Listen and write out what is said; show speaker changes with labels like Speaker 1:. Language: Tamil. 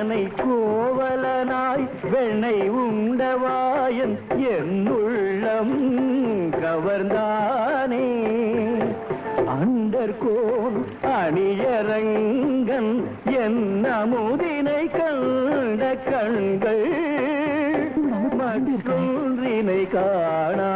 Speaker 1: மனை கோவலனாய் வெண்ணை உண்டவாயன் என்னுள்ளம் உள்ளம் கவர்ந்தானே. அண்டர்கோன் அணியரங்கன் என் அமுதினை கண்ட கண்கள் மற்றொன்றினை காணா